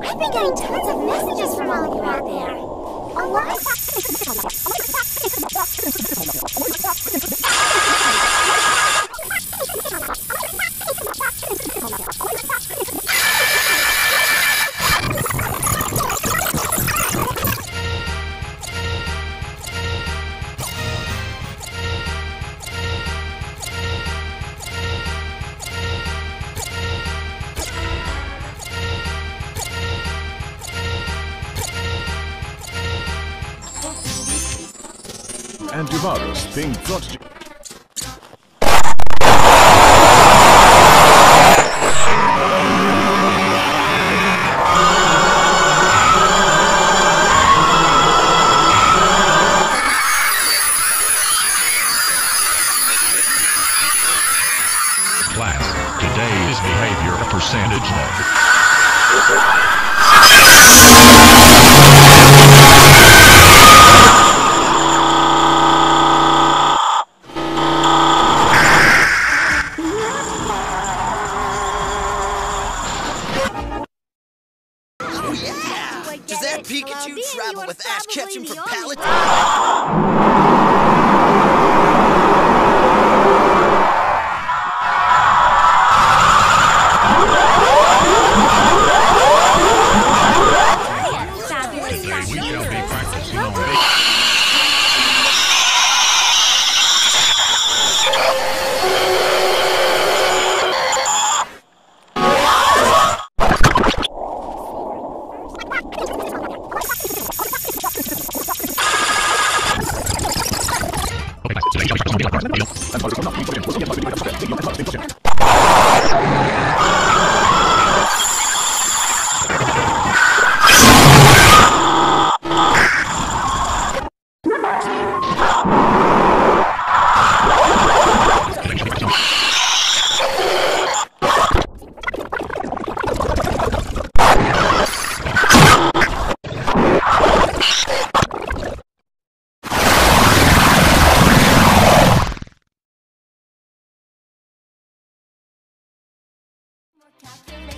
I've been getting tons of messages from all of you out there. A lot. Antivirus being brought to Class, today is behavior percentage day. Pikachu travel with Ash Ketchum from Paladin? Today we shall be practicing on big Calculator